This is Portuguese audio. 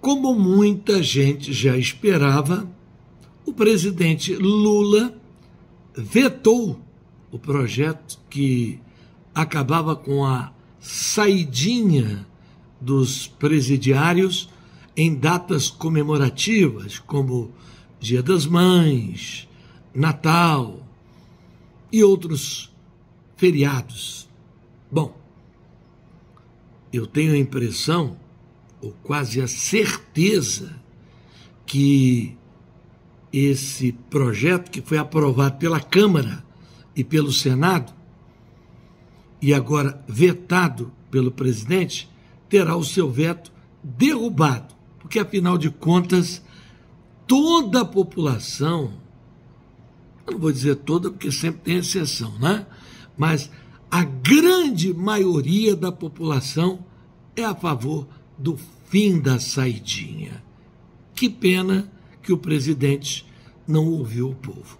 Como muita gente já esperava, o presidente Lula vetou o projeto que acabava com a saidinha dos presidiários em datas comemorativas, como Dia das Mães, Natal e outros feriados. Bom, eu tenho a impressão, ou quase a certeza, que esse projeto que foi aprovado pela Câmara e pelo Senado e agora vetado pelo presidente, terá o seu veto derrubado, porque afinal de contas, toda a população, eu não vou dizer toda porque sempre tem exceção, né? Mas a grande maioria da população é a favor do fim da saidinha. Que pena que o presidente não ouviu o povo.